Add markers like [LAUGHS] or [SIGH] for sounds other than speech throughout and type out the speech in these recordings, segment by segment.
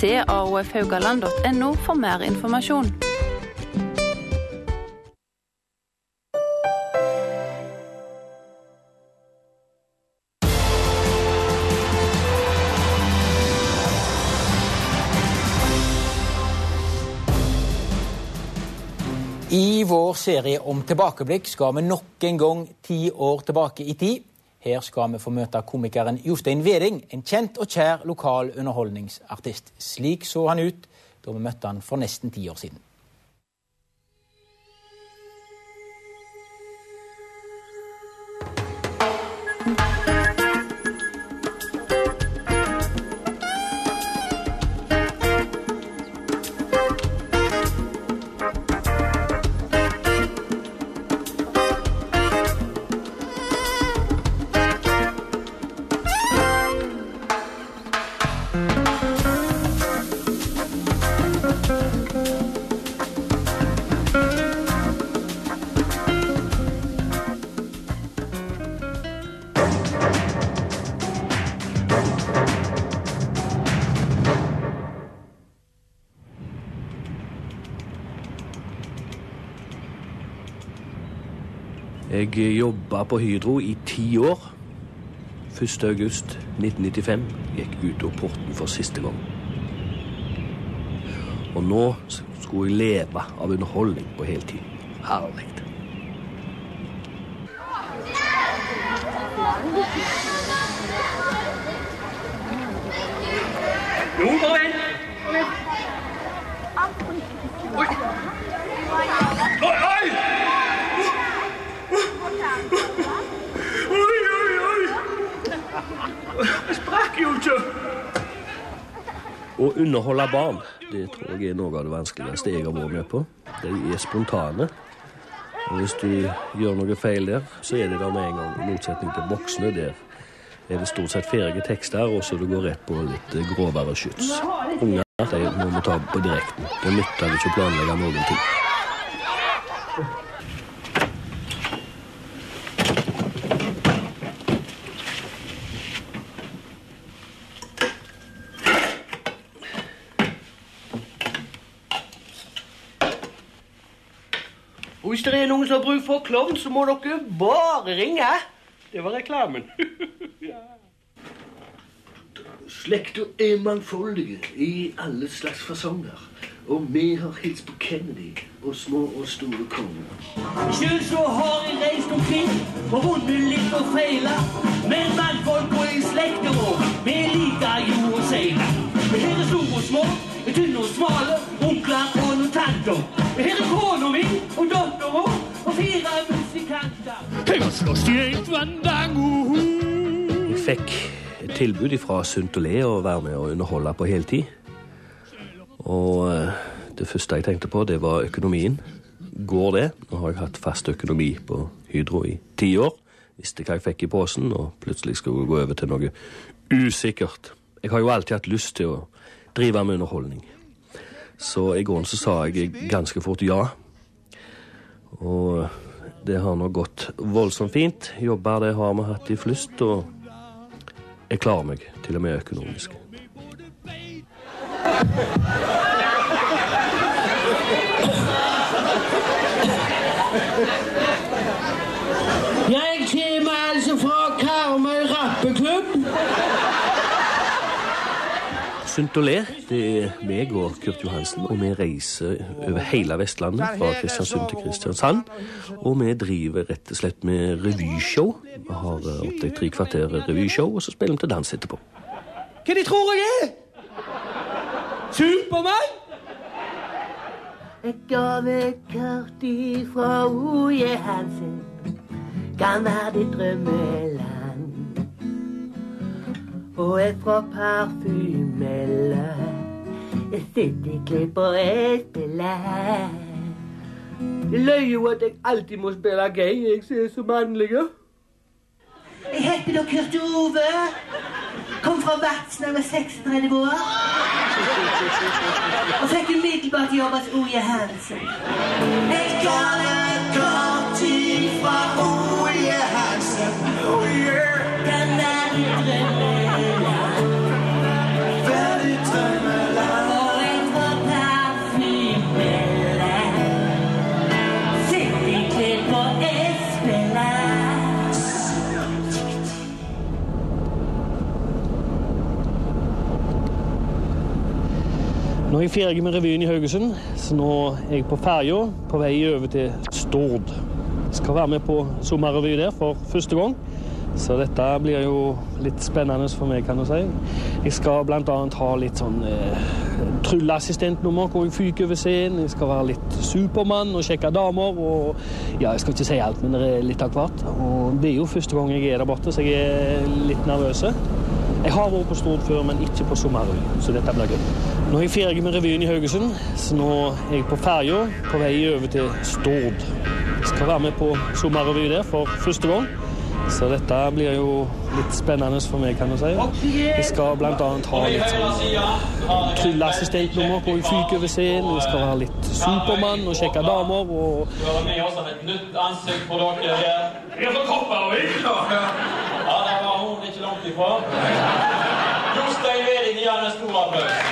Se aofhaugaland.no for mer informasjon. I vår serie om tilbakeblikk skal vi nok en gang ti år tilbake i tid. Her skal vi få møte komikeren Jostein Veding, en kjent og kjær lokal underholdningsartist. Slik så han ut da vi møtte han for nesten ti år siden. Jeg jobba på Hydro i ti år. 1. august 1995 gikk ut av porten for siste gang. Og nå skulle jeg leve av underholdning på heltid. Herlig. Jo, bare vent. Å underholde barn det tror jeg er noe av det vanskeligste jeg har vært med på. De er spontane. Og hvis du gjør noe feil der, så er det der med en gang. I motsetning til voksne, der er det stort sett ferdige tekster, og så du går rett på litt grovere skyts. Unger de må vi ta på direkten. Det nytter ikke å planlegge noen ting. Og hvis det er noen som har bruk for klovn, så må dere bare ringe. Det var reklamen. [LAUGHS] Slekta er mangfoldige i alle slags fasonger. Og vi har hilst på Kennedy og små og store konger. Sjøl så har jeg reist omkring og vunnet litt og feila. Men mannfolk og i slekta vår, vi liker jo å seile. Vi er store og små, tynne og smale, onkler og noen tanter. Her er kona mi og dattera og fire musikanter. Jeg har slåss i et vandango. Jeg fikk tilbud fra Sunt og Le å være med og underholde på heltid. Og eh, det første jeg tenkte på, det var økonomien. Går det? Nå har jeg hatt fast økonomi på Hydro i ti år. Visste hva jeg fikk i posen, og plutselig skulle jeg gå over til noe usikkert. Jeg har jo alltid hatt lyst til å drive med underholdning. Så i går så sa jeg ganske fort ja. Og det har nå gått voldsomt fint. Jobber det har vi hatt i flust, og jeg klarer meg til og med økonomisk. Sunt og ler. det er meg og Kurt Johansen, og vi reiser over hele Vestlandet, fra Kristiansund til Kristiansand. Og vi driver rett og slett med revyshow. Vi har eh, opptil tre kvarter revyshow, og så spiller vi til dans etterpå. Hva de tror jeg er? Supermann? Et kart ifra Oje Hansen kan være ditt drømmeland. Og et fra sitter i klip og jeg spiller. Jeg løy jo at jeg alltid må spille gay. Jeg ser så mannlig ut. Jeg heter da Kurt Ove. Kom fra Vatsen da jeg var 36 år. Og fikk umiddelbart jobb hos Oje Hansen. Et Er jeg ferdig med revyen i Haugesund, så nå er jeg på ferja på vei over til Stord. Jeg skal være med på sommerrevy der for første gang. Så dette blir jo litt spennende for meg, kan du si. Jeg skal bl.a. ha litt sånn eh, trylleassistentnummer hvor jeg fyker over scenen. Jeg skal være litt Supermann og sjekke damer. og ja, Jeg skal ikke si alt, men det er litt av hvert. Og det er jo første gang jeg er der borte, så jeg er litt nervøs. Jeg har vært på Stord før, men ikke på sommerrevy, så dette blir gøy. Nå er jeg ferdig med revyen i Haugesund, så nå er jeg på ferja på vei over til Stord. Jeg skal være med på sommerrevy der for første gang. Så dette blir jo litt spennende for meg, kan du si. Jeg skal bl.a. ha litt sånn trylleassistentnummer hvor jeg fyker over scenen. Jeg skal være litt Supermann og sjekke damer. og... med oss et nytt ansikt på dere. Jeg er fra Kopervik. Ja, der var hun ikke langt ifra. Jostein Veding gir han en stor applaus.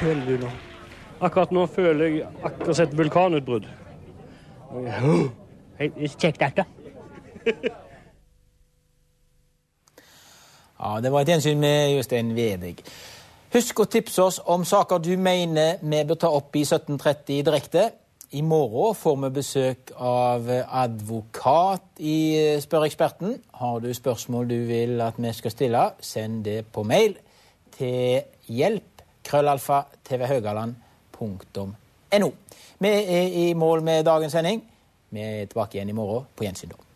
Føler du nå? Akkurat nå føler jeg akkurat et vulkanutbrudd. Kjekt, dette. [LAUGHS] Ja, Det var et gjensyn med Jostein Vedig. Husk å tipse oss om saker du mener vi bør ta opp i 1730 direkte. I morgen får vi besøk av advokat i Spør eksperten. Har du spørsmål du vil at vi skal stille, send det på mail til hjelp krøllalfa tvhaugaland.no. Vi er i mål med dagens sending. Vi er tilbake igjen i morgen. På gjensyn da.